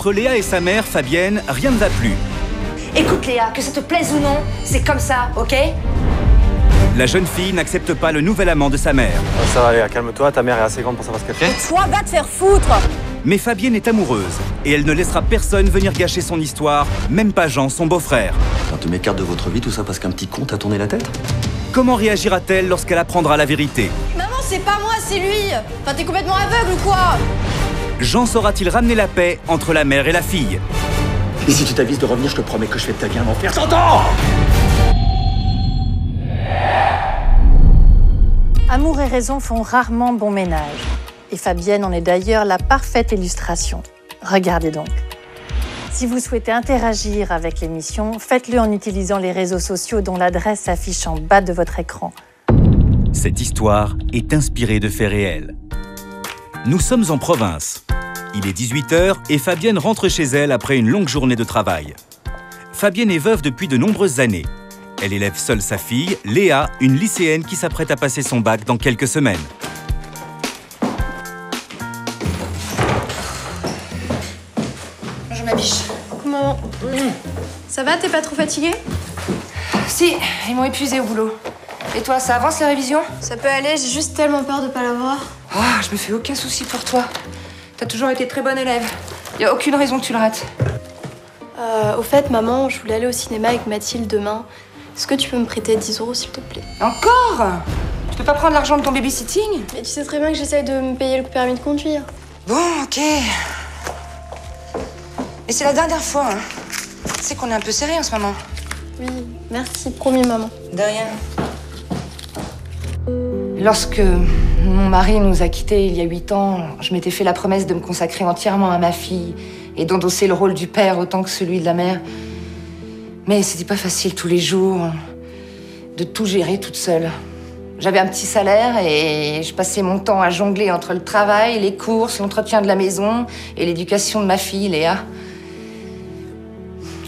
Entre Léa et sa mère, Fabienne, rien ne va plus. Écoute Léa, que ça te plaise ou non, c'est comme ça, ok? La jeune fille n'accepte pas le nouvel amant de sa mère. Ça va Léa, calme-toi, ta mère est assez grande pour savoir ce qu'elle fait. Toi, va te faire foutre Mais Fabienne est amoureuse et elle ne laissera personne venir gâcher son histoire, même pas Jean, son beau-frère. Un de mes cartes de votre vie, tout ça parce qu'un petit con t'a tourné la tête? Comment réagira-t-elle lorsqu'elle apprendra la vérité? Maman, c'est pas moi, c'est lui Enfin, t'es complètement aveugle ou quoi? Jean saura-t-il ramener la paix entre la mère et la fille Et si tu t'avises de revenir, je te promets que je fais de ta vie un enfer temps Amour et raison font rarement bon ménage. Et Fabienne en est d'ailleurs la parfaite illustration. Regardez donc. Si vous souhaitez interagir avec l'émission, faites-le en utilisant les réseaux sociaux dont l'adresse s'affiche en bas de votre écran. Cette histoire est inspirée de faits réels. Nous sommes en province. Il est 18h et Fabienne rentre chez elle après une longue journée de travail. Fabienne est veuve depuis de nombreuses années. Elle élève seule sa fille, Léa, une lycéenne qui s'apprête à passer son bac dans quelques semaines. Je m'habille. Comment Ça va, t'es pas trop fatiguée? Si, ils m'ont épuisé au boulot. Et toi, ça avance la révision Ça peut aller, j'ai juste tellement peur de pas l'avoir. Oh, je me fais aucun souci pour toi. T'as toujours été très bonne élève. Y a aucune raison que tu le rates. Euh, au fait, maman, je voulais aller au cinéma avec Mathilde demain. Est-ce que tu peux me prêter 10 euros, s'il te plaît? Encore? Tu peux pas prendre l'argent de ton babysitting? Mais tu sais très bien que j'essaye de me payer le permis de conduire. Bon, ok. Mais c'est la dernière fois. Hein. Tu sais qu'on est un peu serré en ce moment. Oui, merci, promis, maman. De rien. Lorsque mon mari nous a quittés il y a huit ans, je m'étais fait la promesse de me consacrer entièrement à ma fille et d'endosser le rôle du père autant que celui de la mère. Mais c'était pas facile tous les jours de tout gérer toute seule. J'avais un petit salaire et je passais mon temps à jongler entre le travail, les courses, l'entretien de la maison et l'éducation de ma fille, Léa.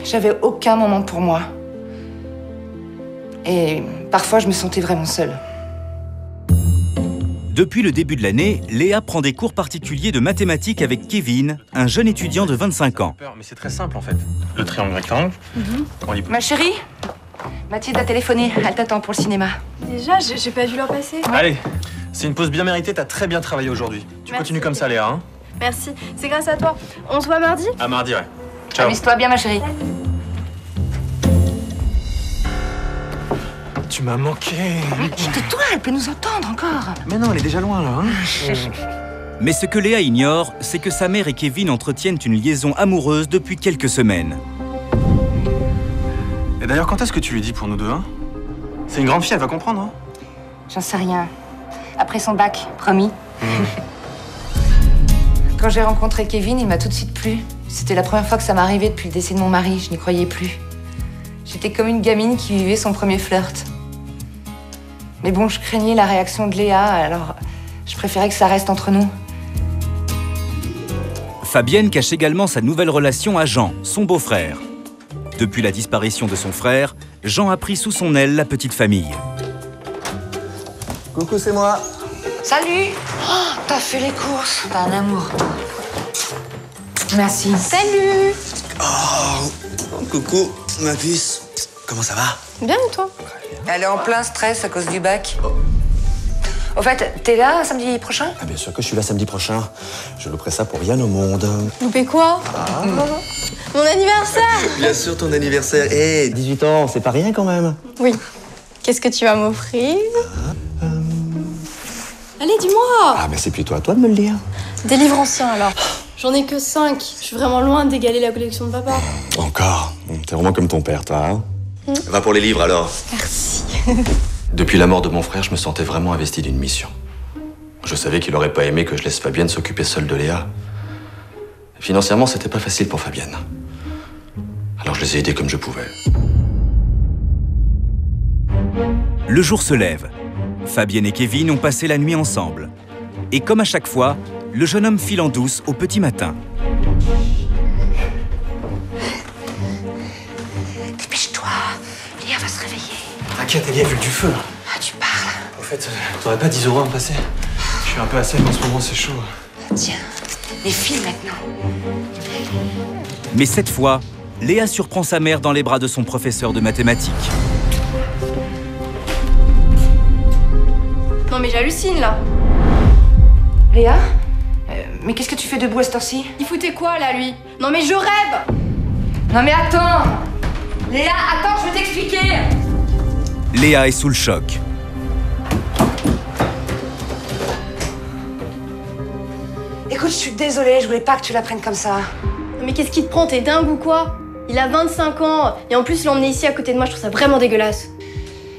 J'avais aucun moment pour moi. Et parfois, je me sentais vraiment seule. Depuis le début de l'année, Léa prend des cours particuliers de mathématiques avec Kevin, un jeune étudiant de 25 ans. Mais c'est très simple en fait. Le triangle rectangle, y Ma chérie Mathilde a téléphoné, elle t'attend pour le cinéma. Déjà, j'ai pas vu leur passer. Allez, c'est une pause bien méritée, t'as très bien travaillé aujourd'hui. Tu Merci. continues comme ça Léa, hein Merci, c'est grâce à toi. On se voit mardi? À mardi, ouais. Ciao. Amuse-toi bien, ma chérie. Tu m'as manqué. Tais-toi, elle peut nous entendre encore. Mais non, elle est déjà loin là, hein Mais ce que Léa ignore, c'est que sa mère et Kevin entretiennent une liaison amoureuse depuis quelques semaines. Et d'ailleurs, quand est-ce que tu lui dis pour nous deux, hein? C'est une grande fille, elle va comprendre, hein? J'en sais rien. Après son bac, promis. Quand j'ai rencontré Kevin, il m'a tout de suite plu. C'était la première fois que ça m'arrivait depuis le décès de mon mari, je n'y croyais plus. J'étais comme une gamine qui vivait son premier flirt. Mais bon, je craignais la réaction de Léa, alors je préférais que ça reste entre nous. Fabienne cache également sa nouvelle relation à Jean, son beau-frère. Depuis la disparition de son frère, Jean a pris sous son aile la petite famille. Coucou, c'est moi. Salut Oh, T'as fait les courses, t'as un amour. Merci. Salut Oh, coucou, ma puce. Comment ça va? Bien et toi Elle est en plein stress à cause du bac. Au fait, t'es là samedi prochain ah, Bien sûr que je suis là samedi prochain. Je louperai ça pour rien au monde. Loupé quoi Mon anniversaire Bien sûr, ton anniversaire. Eh, 18 ans, c'est pas rien quand même. Oui. Qu'est-ce que tu vas m'offrir Allez, dis-moi Ah, mais c'est plutôt à toi de me le dire. Des livres anciens alors. J'en ai que 5. Je suis vraiment loin d'égaler la collection de papa. Encore T'es vraiment comme ton père, toi, hein Va pour les livres alors. Merci. Depuis la mort de mon frère, je me sentais vraiment investi d'une mission. Je savais qu'il aurait pas aimé que je laisse Fabienne s'occuper seule de Léa. Financièrement, c'était pas facile pour Fabienne. Alors je les ai aidés comme je pouvais. Le jour se lève. Fabienne et Kevin ont passé la nuit ensemble. Et comme à chaque fois, le jeune homme file en douce au petit matin. T'inquiète, elle y a vu du feu. Ah, tu parles Au fait, t'aurais pas 10 euros à me passer Je suis un peu à sec en ce moment, c'est chaud. Tiens, les filles maintenant. Mais cette fois, Léa surprend sa mère dans les bras de son professeur de mathématiques. Non mais j'hallucine là Léa Euh, Mais qu'est-ce que tu fais debout à cette heure-ci? Il foutait quoi là lui? Non mais je rêve Non mais attends Léa, attends, je vais t'expliquer Léa est sous le choc. Écoute, je suis désolée, je voulais pas que tu la prennes comme ça. Non mais qu'est-ce qui te prend? T'es dingue ou quoi? Il a 25 ans et en plus l'emmener ici à côté de moi, je trouve ça vraiment dégueulasse.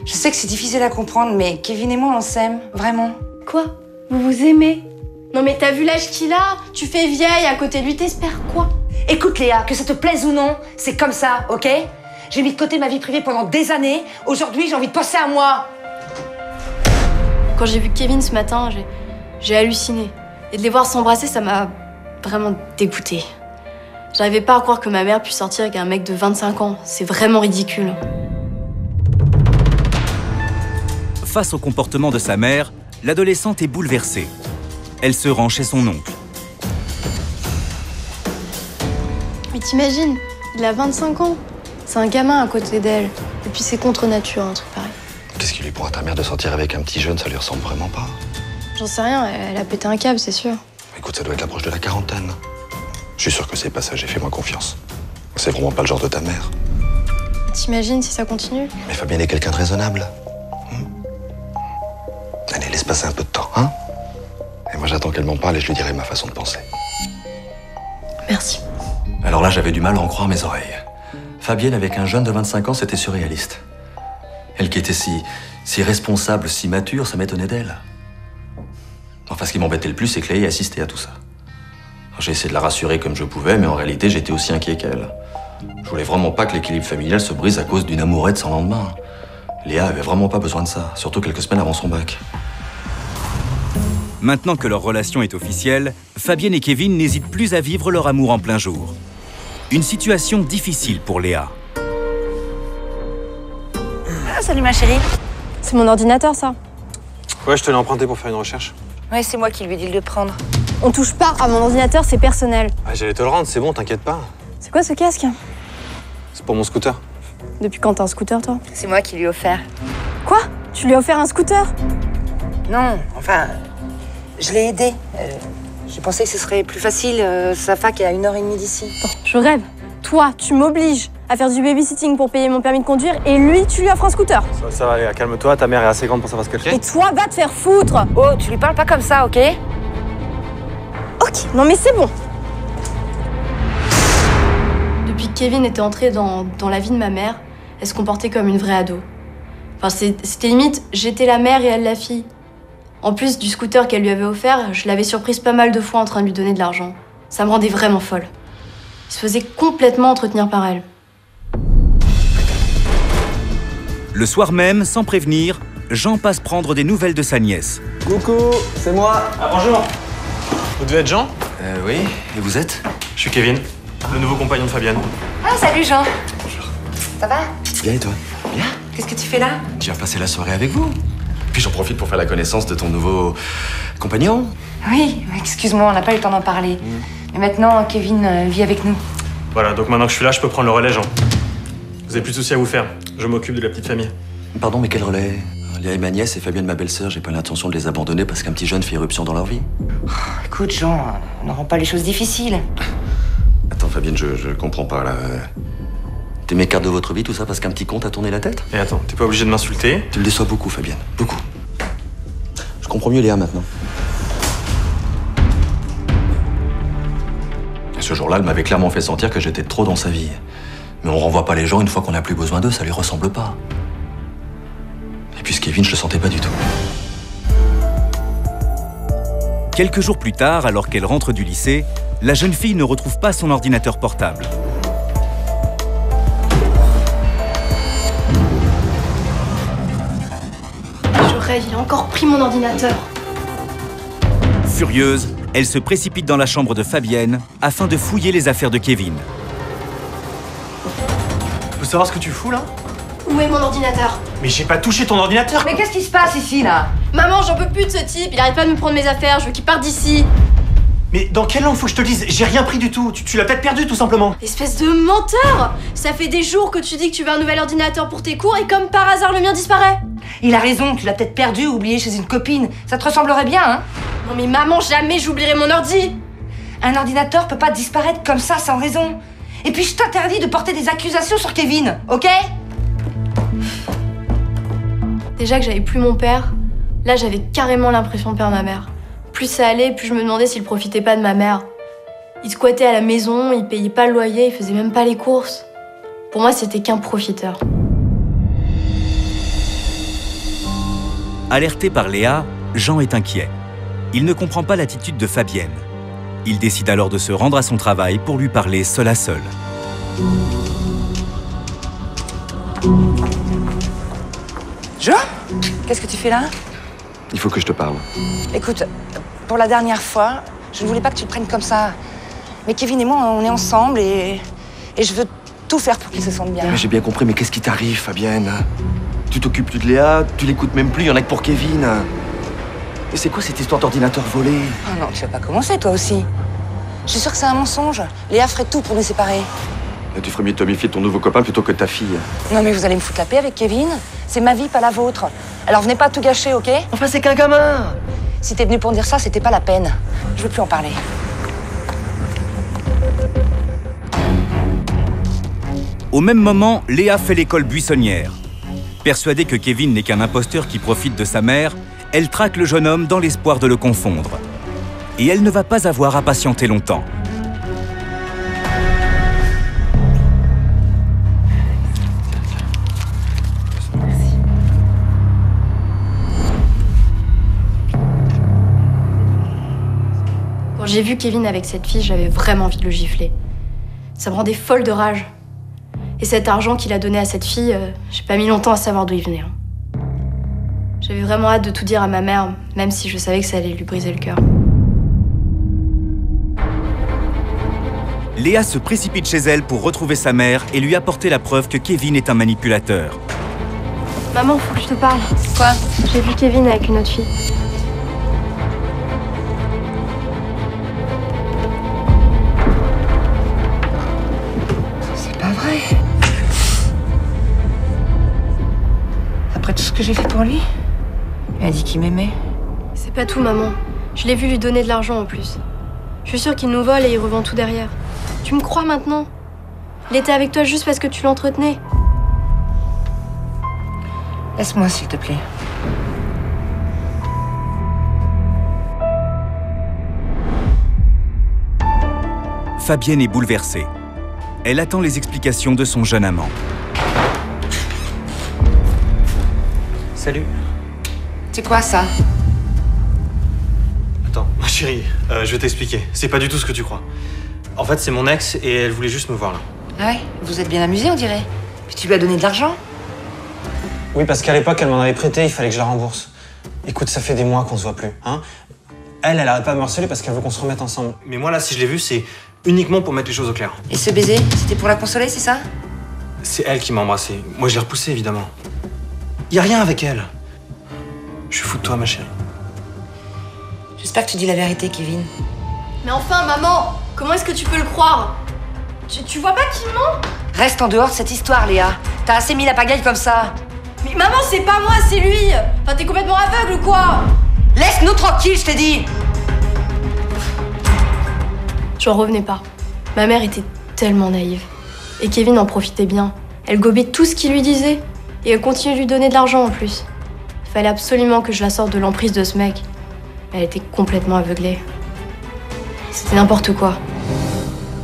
Je sais que c'est difficile à comprendre, mais Kevin et moi, on s'aime, vraiment. Quoi? Vous vous aimez? Non mais t'as vu l'âge qu'il a? Tu fais vieille à côté de lui, t'espères quoi? Écoute Léa, que ça te plaise ou non, c'est comme ça, ok? J'ai mis de côté ma vie privée pendant des années. Aujourd'hui, j'ai envie de penser à moi. Quand j'ai vu Kevin ce matin, j'ai, j'ai halluciné. Et de les voir s'embrasser, ça m'a vraiment dégoûtée. J'arrivais pas à croire que ma mère puisse sortir avec un mec de 25 ans. C'est vraiment ridicule. Face au comportement de sa mère, l'adolescente est bouleversée. Elle se rend chez son oncle. Mais t'imagines, il a 25 ans. C'est un gamin à côté d'elle. Et puis c'est contre nature, un truc pareil. Qu'est-ce qui lui prend à ta mère de sortir avec un petit jeune Ça lui ressemble vraiment pas. J'en sais rien, elle a pété un câble, c'est sûr. Écoute, ça doit être l'approche de la quarantaine. Je suis sûr que c'est passager, fais-moi confiance. C'est vraiment pas le genre de ta mère. T'imagines si ça continue? Mais Fabienne est quelqu'un de raisonnable. Hmm Allez, laisse passer un peu de temps, hein? Et moi, j'attends qu'elle m'en parle et je lui dirai ma façon de penser. Merci. Alors là, j'avais du mal à en croire mes oreilles. Fabienne, avec un jeune de 25 ans, c'était surréaliste. Elle qui était si, si responsable, si mature, ça m'étonnait d'elle. Enfin, ce qui m'embêtait le plus, c'est que Léa assistait à tout ça. J'ai essayé de la rassurer comme je pouvais, mais en réalité, j'étais aussi inquiet qu'elle. Je voulais vraiment pas que l'équilibre familial se brise à cause d'une amourette sans lendemain. Léa avait vraiment pas besoin de ça, surtout quelques semaines avant son bac. Maintenant que leur relation est officielle, Fabienne et Kevin n'hésitent plus à vivre leur amour en plein jour. Une situation difficile pour Léa. Ah, salut ma chérie. C'est mon ordinateur, ça. Ouais, je te l'ai emprunté pour faire une recherche. Ouais, c'est moi qui lui ai dit de le prendre. On touche pas à mon ordinateur, c'est personnel. Ah, j'allais te le rendre, c'est bon, t'inquiète pas. C'est quoi ce casque? C'est pour mon scooter. Depuis quand t'as un scooter, toi? C'est moi qui lui ai offert. Quoi? Tu lui as offert un scooter? Non, enfin, je l'ai aidé. Euh, J'ai pensé que ce serait plus facile. euh, sa fac est à une heure et demie d'ici. Je rêve. Toi, tu m'obliges à faire du babysitting pour payer mon permis de conduire et lui, tu lui offres un scooter. Ça, ça va, Léa, calme-toi, ta mère est assez grande pour savoir ce qu'elle fait. Et toi, va te faire foutre Oh, tu lui parles pas comme ça, ok? Ok, non mais c'est bon. Depuis que Kevin était entré dans, dans la vie de ma mère, elle se comportait comme une vraie ado. Enfin, c'était limite, j'étais la mère et elle la fille. En plus du scooter qu'elle lui avait offert, je l'avais surprise pas mal de fois en train de lui donner de l'argent. Ça me rendait vraiment folle. Il se faisait complètement entretenir par elle. Le soir même, sans prévenir, Jean passe prendre des nouvelles de sa nièce. Coucou, c'est moi. Ah, bonjour. Vous devez être Jean Euh, oui, et vous êtes? Je suis Kevin, le nouveau compagnon de Fabienne. Ah, salut Jean. Ça va? Bien et toi? Bien Qu'est-ce que tu fais là? Tu vas passer la soirée avec vous Puis j'en profite pour faire la connaissance de ton nouveau compagnon. Oui, excuse-moi, on n'a pas eu le temps d'en parler. Mais maintenant, Kevin euh, vit avec nous. Voilà, donc maintenant que je suis là, je peux prendre le relais, Jean. Vous avez plus de soucis à vous faire. Je m'occupe de la petite famille. Pardon, mais quel relais? Léa est ma nièce et Fabienne ma belle-sœur, j'ai pas l'intention de les abandonner parce qu'un petit jeune fait irruption dans leur vie. Écoute, Jean, on ne rend pas les choses difficiles. Attends, Fabienne, je, je comprends pas là. Tu m'écartes de votre vie, tout ça parce qu'un petit con t'a tourné la tête Et attends, t'es pas obligé de m'insulter. Tu me déçois beaucoup, Fabienne. Beaucoup. Je comprends mieux Léa maintenant. Et ce jour-là, elle m'avait clairement fait sentir que j'étais trop dans sa vie. Mais on renvoie pas les gens une fois qu'on n'a plus besoin d'eux, ça lui ressemble pas. Et puis ce Kevin, je le sentais pas du tout. Quelques jours plus tard, alors qu'elle rentre du lycée, la jeune fille ne retrouve pas son ordinateur portable. Rêve, il a encore pris mon ordinateur. Furieuse, elle se précipite dans la chambre de Fabienne afin de fouiller les affaires de Kevin. Faut savoir ce que tu fous là? Où est mon ordinateur? Mais j'ai pas touché ton ordinateur Mais qu'est-ce qui se passe ici, là? Maman, j'en peux plus de ce type, il arrête pas de me prendre mes affaires, je veux qu'il parte d'ici. Mais dans quelle langue faut que je te dise? J'ai rien pris du tout. Tu, tu l'as peut-être perdu tout simplement. Espèce de menteur Ça fait des jours que tu dis que tu veux un nouvel ordinateur pour tes cours et comme par hasard le mien disparaît Il a raison, tu l'as peut-être perdu ou oublié chez une copine. Ça te ressemblerait bien, hein Non mais maman, jamais j'oublierai mon ordi Un ordinateur peut pas disparaître comme ça sans raison. Et puis je t'interdis de porter des accusations sur Kevin, ok Déjà que j'avais plus mon père, là j'avais carrément l'impression de perdre ma mère. Plus ça allait, plus je me demandais s'il profitait pas de ma mère. Il squattait à la maison, il payait pas le loyer, il faisait même pas les courses. Pour moi, c'était qu'un profiteur. Alerté par Léa, Jean est inquiet. Il ne comprend pas l'attitude de Fabienne. Il décide alors de se rendre à son travail pour lui parler seul à seul. Jean? Qu'est-ce que tu fais là? Il faut que je te parle. Écoute, pour la dernière fois, je ne voulais pas que tu le prennes comme ça. Mais Kevin et moi, on est ensemble et, et je veux tout faire pour qu'il se sente bien. J'ai bien compris, mais qu'est-ce qui t'arrive, Fabienne? Tu t'occupes plus de Léa, tu l'écoutes même plus, il y en a que pour Kevin. Et c'est quoi cette histoire d'ordinateur volé? Oh non, tu vas pas commencer toi aussi. Je suis sûre que c'est un mensonge. Léa ferait tout pour nous séparer. Tu ferais mieux de te méfier de ton nouveau copain plutôt que de ta fille. Non mais vous allez me foutre la paix avec Kevin C'est ma vie, pas la vôtre. Alors venez pas tout gâcher, ok? Enfin, c'est qu'un gamin. Si t'es venu pour me dire ça, c'était pas la peine. Je veux plus en parler. Au même moment, Léa fait l'école buissonnière. Persuadée que Kevin n'est qu'un imposteur qui profite de sa mère, elle traque le jeune homme dans l'espoir de le confondre. Et elle ne va pas avoir à patienter longtemps. Quand j'ai vu Kevin avec cette fille, j'avais vraiment envie de le gifler. Ça me rendait folle de rage. Et cet argent qu'il a donné à cette fille, euh, j'ai pas mis longtemps à savoir d'où il venait. hein. J'avais vraiment hâte de tout dire à ma mère, même si je savais que ça allait lui briser le cœur. Léa se précipite chez elle pour retrouver sa mère et lui apporter la preuve que Kevin est un manipulateur. Maman, faut que je te parle. Quoi? J'ai vu Kevin avec une autre fille. Que j'ai fait pour lui Il a dit qu'il m'aimait. C'est pas tout, maman. Je l'ai vu lui donner de l'argent en plus. Je suis sûre qu'il nous vole et il revend tout derrière. Tu me crois maintenant? Il était avec toi juste parce que tu l'entretenais. Laisse-moi, s'il te plaît. Fabienne est bouleversée. Elle attend les explications de son jeune amant. Salut. C'est quoi ça? Attends, ma chérie, euh, je vais t'expliquer. C'est pas du tout ce que tu crois. En fait, c'est mon ex et elle voulait juste me voir là. Ah ouais? Vous êtes bien amusé, on dirait. Puis tu lui as donné de l'argent? Oui, parce qu'à l'époque, elle m'en avait prêté, il fallait que je la rembourse. Écoute, ça fait des mois qu'on se voit plus, hein Elle, elle arrête pas de me harceler parce qu'elle veut qu'on se remette ensemble. Mais moi là, si je l'ai vue, c'est uniquement pour mettre les choses au clair. Et ce baiser, c'était pour la consoler, c'est ça? C'est elle qui m'a embrassé. Moi, je l'ai repoussée évidemment. Y a rien avec elle. Je suis fou de toi, ma chérie. J'espère que tu dis la vérité, Kevin. Mais enfin, maman, comment est-ce que tu peux le croire? Tu, tu vois pas qu'il ment? Reste en dehors de cette histoire, Léa. T'as assez mis la pagaille comme ça. Mais maman, c'est pas moi, c'est lui Enfin, t'es complètement aveugle ou quoi? Laisse-nous tranquille, je t'ai dit J'en revenais pas. Ma mère était tellement naïve. Et Kevin en profitait bien. Elle gobait tout ce qu'il lui disait. Et elle continuait de lui donner de l'argent en plus. Il fallait absolument que je la sorte de l'emprise de ce mec. Elle était complètement aveuglée. C'était n'importe quoi.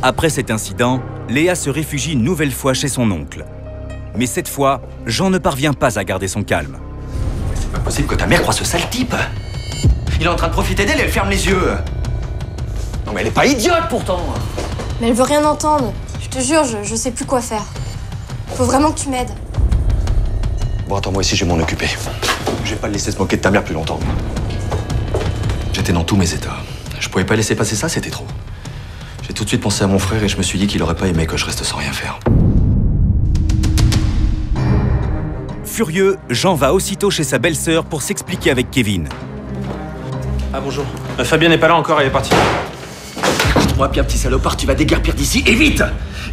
Après cet incident, Léa se réfugie une nouvelle fois chez son oncle. Mais cette fois, Jean ne parvient pas à garder son calme. C'est pas possible que ta mère croie ce sale type. Il est en train de profiter d'elle et elle ferme les yeux. Non mais elle est pas idiote pourtant. Mais elle veut rien entendre. Je te jure, je, je sais plus quoi faire. Faut vraiment que tu m'aides. Bon attends, moi aussi je vais m'en occuper. Je vais pas le laisser se moquer de ta mère plus longtemps. J'étais dans tous mes états. Je pouvais pas laisser passer ça, c'était trop. J'ai tout de suite pensé à mon frère et je me suis dit qu'il aurait pas aimé que je reste sans rien faire. Furieux, Jean va aussitôt chez sa belle-sœur pour s'expliquer avec Kevin. Ah bonjour. Euh, Fabienne n'est pas là encore, elle est partie. Lâche-moi, Pierre, petit salopard, tu vas déguerpir d'ici, et vite!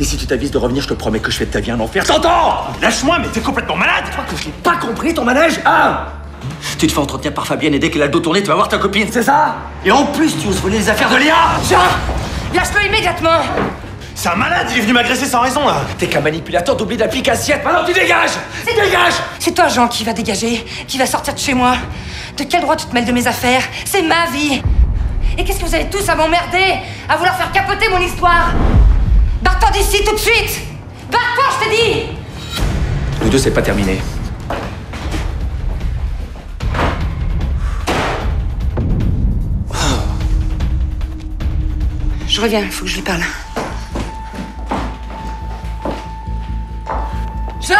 Et si tu t'avises de revenir, je te promets que je fais de ta vie un enfer. T'entends? Lâche-moi, mais t'es complètement malade! Tu crois que je l'ai pas compris, ton manège. Hein Tu te fais entretenir par Fabienne et dès qu'elle a le dos tourné, tu vas voir ta copine, c'est ça? Et en plus, tu oses voler les affaires de Léa. Jean Lâche-le immédiatement! C'est un malade, il est venu m'agresser sans raison, là. T'es qu'un manipulateur d'oubli d'applique assiette, maintenant tu dégages! Dégage! C'est toi, Jean, qui va dégager, qui va sortir de chez moi. De quel droit tu te mêles de mes affaires? C'est ma vie Et qu'est-ce que vous avez tous à m'emmerder À vouloir faire capoter mon histoire? Barre-toi d'ici tout de suite! Barre-toi, je te dis! Nous deux, c'est pas terminé. Je reviens, il faut que je lui parle. Jean!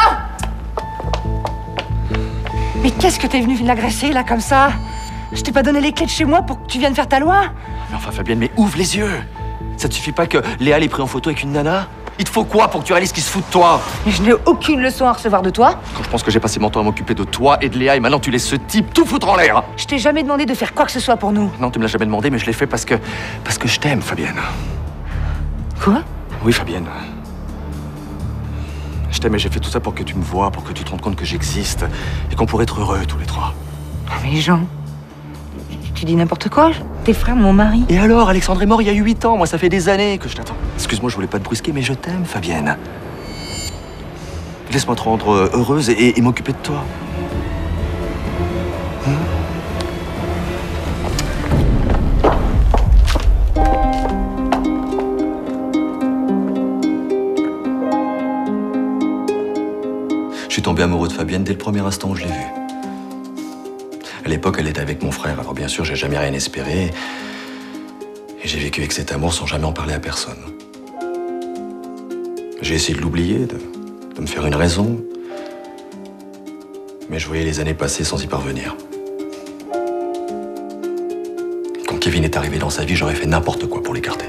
Mais qu'est-ce que t'es venu l'agresser, là, comme ça? Je t'ai pas donné les clés de chez moi pour que tu viennes faire ta loi Mais enfin, Fabienne, mais ouvre les yeux Ça te suffit pas que Léa l'ait pris en photo avec une nana? Il te faut quoi pour que tu réalises qu'il se fout de toi? Mais je n'ai aucune leçon à recevoir de toi. Quand je pense que j'ai passé mon temps à m'occuper de toi et de Léa et maintenant tu laisses ce type tout foutre en l'air Je t'ai jamais demandé de faire quoi que ce soit pour nous. Non, tu me l'as jamais demandé, mais je l'ai fait parce que. parce que je t'aime, Fabienne. Quoi? Oui, Fabienne. Je t'aime et j'ai fait tout ça pour que tu me vois, pour que tu te rendes compte que j'existe et qu'on pourrait être heureux tous les trois. Mais Jean, tu dis n'importe quoi. Tes frères, mon mari. Et alors, Alexandre est mort il y a 8 ans, moi ça fait des années que je t'attends. Excuse-moi, je voulais pas te brusquer, mais je t'aime, Fabienne. Laisse-moi te rendre euh, heureuse et, et m'occuper de toi. Je suis tombé amoureux de Fabienne dès le premier instant où je l'ai vue. À l'époque, elle était avec mon frère, alors bien sûr, j'ai jamais rien espéré. Et j'ai vécu avec cet amour sans jamais en parler à personne. J'ai essayé de l'oublier, de, de me faire une raison. Mais je voyais les années passer sans y parvenir. Quand Kevin est arrivé dans sa vie, j'aurais fait n'importe quoi pour l'écarter.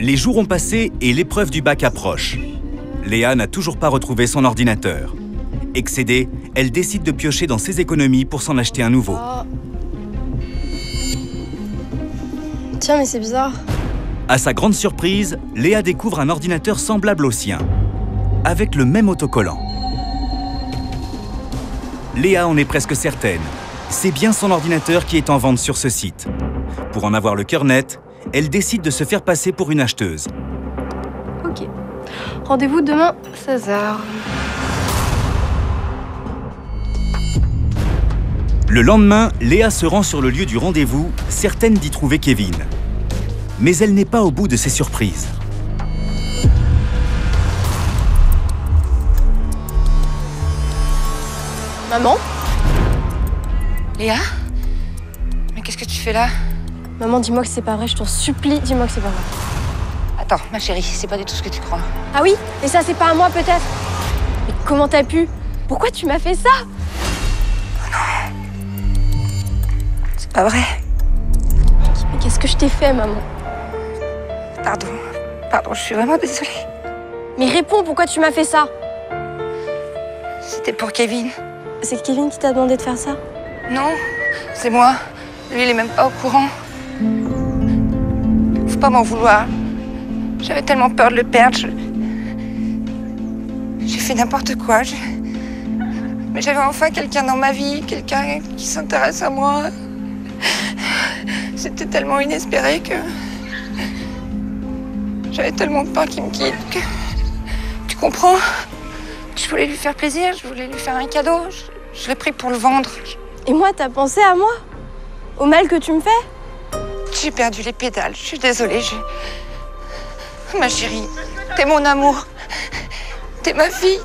Les jours ont passé et l'épreuve du bac approche. Léa n'a toujours pas retrouvé son ordinateur. Excédée, elle décide de piocher dans ses économies pour s'en acheter un nouveau. Tiens, mais c'est bizarre. À sa grande surprise, Léa découvre un ordinateur semblable au sien, avec le même autocollant. Léa en est presque certaine. C'est bien son ordinateur qui est en vente sur ce site. Pour en avoir le cœur net, elle décide de se faire passer pour une acheteuse. Ok. Rendez-vous demain, 16h. Le lendemain, Léa se rend sur le lieu du rendez-vous, certaine d'y trouver Kevin. Mais elle n'est pas au bout de ses surprises. Maman? Léa? Mais qu'est-ce que tu fais là? Maman, dis-moi que c'est pas vrai, je t'en supplie, dis-moi que c'est pas vrai. Attends, ma chérie, c'est pas du tout ce que tu crois. Ah oui? Et ça, c'est pas à moi peut-être? Mais comment t'as pu? Pourquoi tu m'as fait ça? C'est pas vrai. Mais qu'est-ce que je t'ai fait, maman Pardon. Pardon, je suis vraiment désolée. Mais réponds, pourquoi tu m'as fait ça C'était pour Kevin. C'est Kevin qui t'a demandé de faire ça Non, c'est moi. Lui, il est même pas au courant. Faut pas m'en vouloir. J'avais tellement peur de le perdre. je- J'ai fait n'importe quoi. je- Mais j'avais enfin quelqu'un dans ma vie, quelqu'un qui s'intéresse à moi. C'était tellement inespéré que. J'avais tellement peur qu'il me quitte que. Tu comprends? Je voulais lui faire plaisir, je voulais lui faire un cadeau. Je, je l'ai pris pour le vendre. Et moi, t'as pensé à moi? Au mal que tu me fais? J'ai perdu les pédales, je suis désolée. je- Ma chérie, t'es mon amour. T'es ma fille.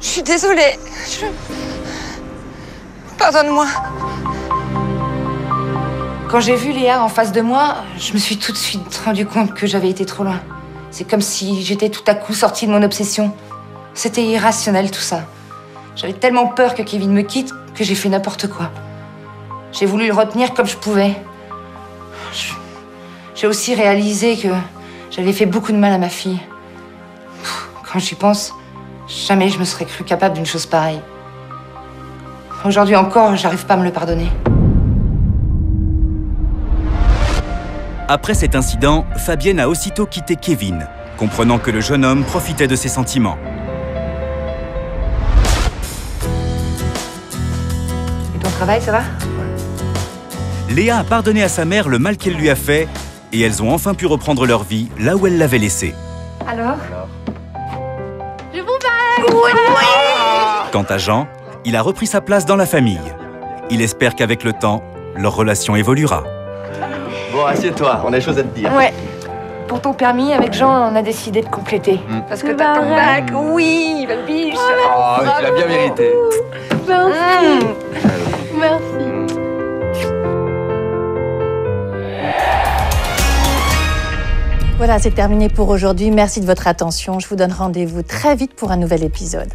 Je suis désolée. Je... Pardonne-moi. Quand j'ai vu Léa en face de moi, je me suis tout de suite rendu compte que j'avais été trop loin. C'est comme si j'étais tout à coup sortie de mon obsession. C'était irrationnel tout ça. J'avais tellement peur que Kevin me quitte que j'ai fait n'importe quoi. J'ai voulu le retenir comme je pouvais. J'ai aussi réalisé que j'avais fait beaucoup de mal à ma fille. Quand j'y pense, jamais je me serais cru capable d'une chose pareille. Aujourd'hui encore, j'arrive pas à me le pardonner. Après cet incident, Fabienne a aussitôt quitté Kevin, comprenant que le jeune homme profitait de ses sentiments. Et ton travail, ça va? Léa a pardonné à sa mère le mal qu'elle lui a fait et elles ont enfin pu reprendre leur vie là où elle l'avait laissée. Alors? Je vous Quant à Jean, il a repris sa place dans la famille. Il espère qu'avec le temps, leur relation évoluera. Bon, assieds-toi, on a des choses à te dire. Ouais. Pour ton permis, avec Jean, on a décidé de compléter. Parce que t'as ton bac. Oui, la biche. Oh, tu l'as bien mérité. Merci. Mmh. Merci. Voilà, c'est terminé pour aujourd'hui. Merci de votre attention. Je vous donne rendez-vous très vite pour un nouvel épisode.